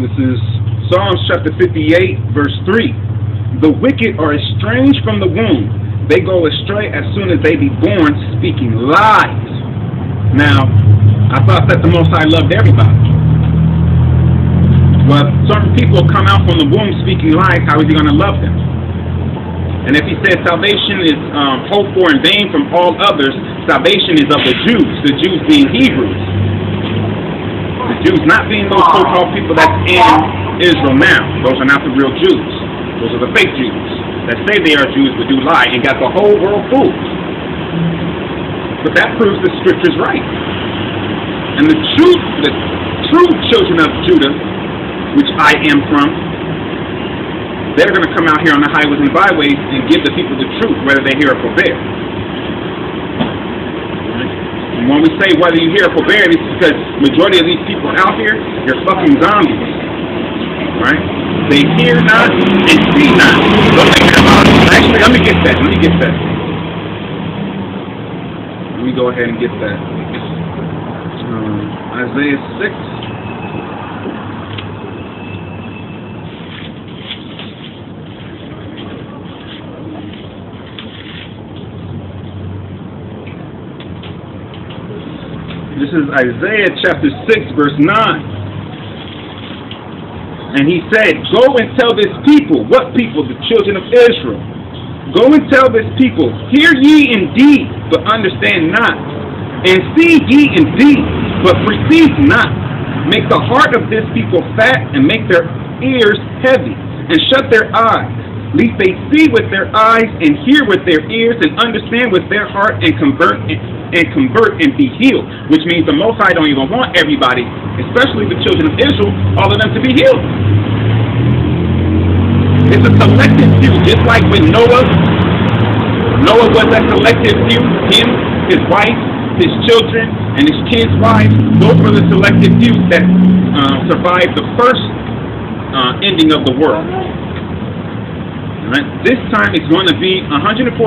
This is Psalms chapter 58, verse 3. The wicked are estranged from the womb. They go astray as soon as they be born, speaking lies. Now, I thought that the Most High loved everybody. Well, certain people come out from the womb speaking lies, how is he going to love them? And if he says salvation is um, hoped for in vain from all others, salvation is of the Jews, the Jews being Hebrews. Jews not being those so-called people that's in Israel now. Those are not the real Jews. Those are the fake Jews that say they are Jews but do lie and got the whole world fooled. But that proves the scripture's right. And the true, the true children of Judah, which I am from, they're going to come out here on the highways and byways and give the people the truth, whether they hear it or forbear. When we say whether you hear or forbear, it's because majority of these people out here, they're fucking zombies. Right? They hear not and see not. Actually, let me get that. Let me get that. Let me go ahead and get that. Um, Isaiah 6. This is Isaiah chapter 6, verse 9. And he said, Go and tell this people, what people? The children of Israel. Go and tell this people, Hear ye indeed, but understand not. And see ye indeed, but perceive not. Make the heart of this people fat, and make their ears heavy, and shut their eyes, lest they see with their eyes, and hear with their ears, and understand with their heart, and convert and convert and be healed. Which means the Most High don't even want everybody, especially the children of Israel, all of them to be healed. It's a selective few, just like with Noah. Noah was a selective few. Him, his wife, his children, and his kids' wives. Those were the selective few that uh, survived the first uh, ending of the world. Right? This time it's going to be 144,000,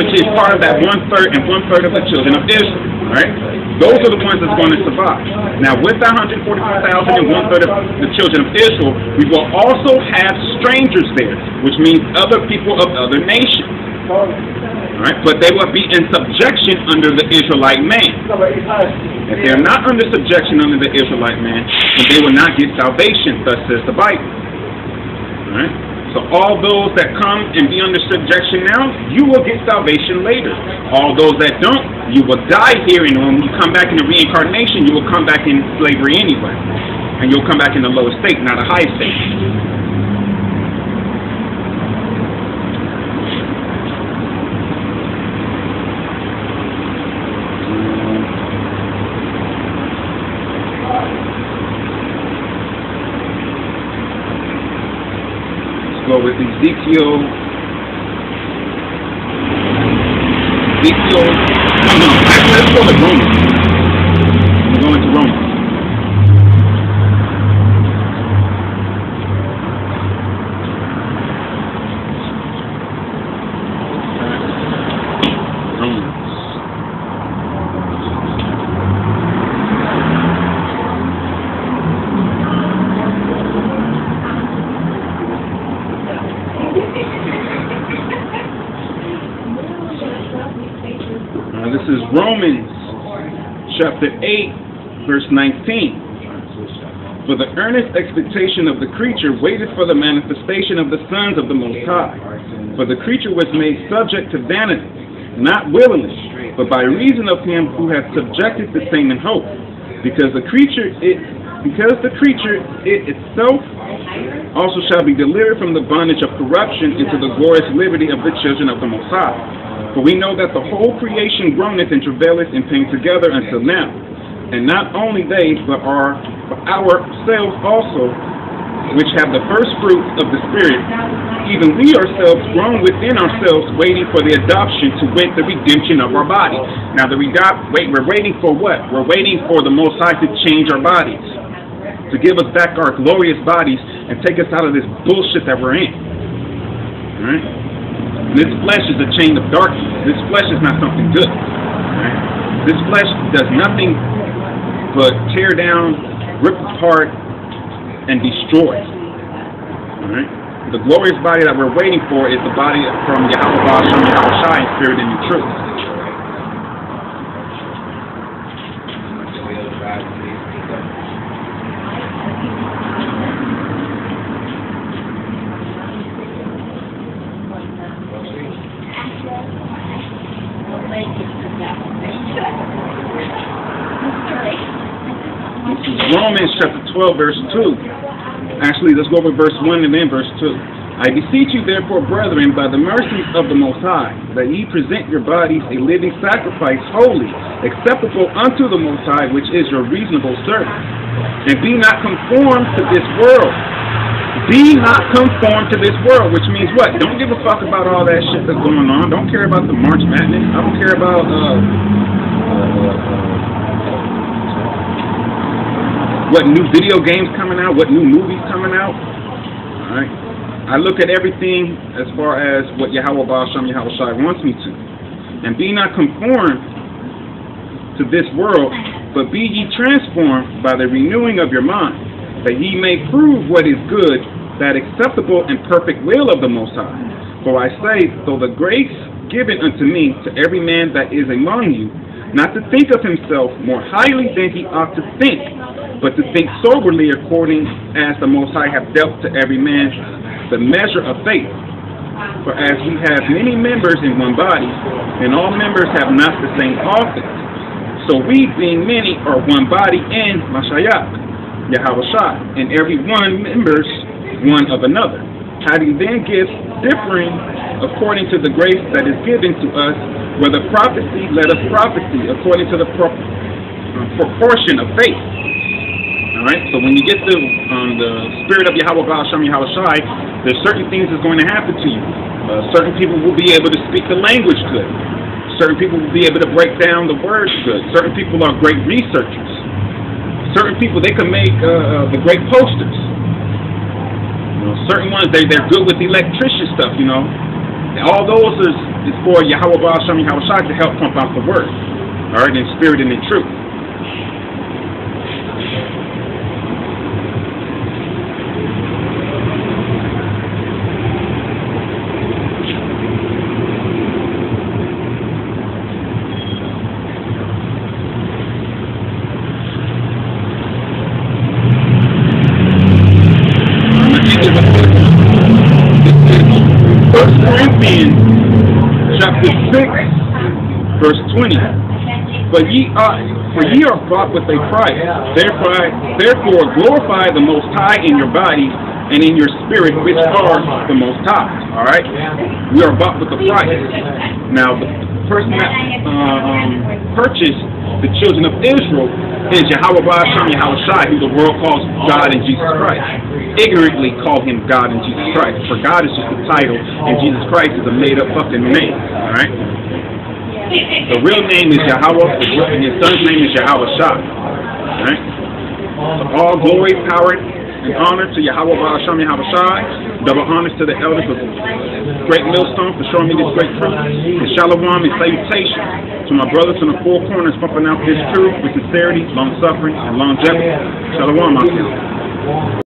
which is part of that one third and one third of the children of Israel. Right? Those are the ones that's going to survive. Now, with the 144,000 and one third of the children of Israel, we will also have strangers there, which means other people of other nations. Right? But they will be in subjection under the Israelite man. If they are not under subjection under the Israelite man, then they will not get salvation, thus says the Bible. Right? So all those that come and be under subjection now, you will get salvation later. All those that don't, you will die here, and when you come back in the reincarnation, you will come back in slavery anyway. And you'll come back in the lower state, not a high state. Go with Ezekiel. Ezekiel. No, no, let's go with Romans. We're going to Romans. Romans chapter 8, verse 19. For the earnest expectation of the creature waited for the manifestation of the sons of the Most High. For the creature was made subject to vanity, not willingly, but by reason of him who hath subjected the same in hope. Because the creature it because the creature it itself also shall be delivered from the bondage of corruption into the glorious liberty of the children of the Most High. For we know that the whole creation groaneth and travaileth in pain together until now. And not only they, but our, ourselves also, which have the first fruits of the Spirit, even we ourselves groan within ourselves, waiting for the adoption to wit the redemption of our body. Now, the redop- wait, we're waiting for what? We're waiting for the Most High to change our bodies, to give us back our glorious bodies and take us out of this bullshit that we're in. All right? This flesh is a chain of darkness. This flesh is not something good. This flesh does nothing but tear down, rip apart, and destroy. The glorious body that we're waiting for is the body from Yahweh Yahweh Shai in spirit and in truth. Romans chapter 12, verse 2. Actually, let's go over verse 1 and then verse 2. I beseech you, therefore, brethren, by the mercies of the Most High, that ye present your bodies a living sacrifice, holy, acceptable unto the Most High, which is your reasonable service. And be not conformed to this world. Be not conformed to this world, which means what? Don't give a fuck about all that shit that's going on. Don't care about the March Madness. I don't care about uh, uh, what new video games coming out, what new movies coming out. Alright. I look at everything as far as what Yahweh Baal Yahweh Shai wants me to. And be not conformed to this world, but be ye transformed by the renewing of your mind, that ye may prove what is good, that acceptable and perfect will of the Most High. For I say, though the grace given unto me to every man that is among you, not to think of himself more highly than he ought to think, but to think soberly according as the Most High hath dealt to every man the measure of faith. For as we have many members in one body, and all members have not the same office, so we, being many, are one body in Mashiach, Yahweh Shai, and every one members one of another. Having then gifts differing according to the grace that is given to us, whether prophecy, let us prophecy according to the pro proportion of faith. Alright, so when you get to um, the spirit of Yahweh God, Shem Yahweh Shai, there's certain things that's going to happen to you. Uh, certain people will be able to speak the language good. Certain people will be able to break down the words good. Certain people are great researchers. Certain people, they can make uh, uh the great posters. You know, certain ones, they, they're good with electrician stuff, you know. All those is, is for Yahweh Baal Shem Yahweh Shai to help pump out the word. Alright, in spirit and in truth. Corinthians chapter 6, verse 20. But ye are for ye are bought with a price. Therefore, therefore glorify the Most High in your body and in your spirit, which are the Most High. All right, we are bought with a price. Now, person that um, purchased the children of Israel is Yahweh Hashem Yahweh Shai, who the world calls God and Jesus Christ. Ignorantly call him God and Jesus Christ. For God is just a title, and Jesus Christ is a made-up fucking name. All right. The real name is Yahweh, and his son's name is Yahweh Shai. All right. All glory, power, and honor to Yahweh Hashem Yahweh Shai. Double honors to the elders of Great Millstone for showing me this great truth. And shalom and salutation to my brothers in the four corners pumping out this truth with sincerity, long suffering, and longevity. Shalom, my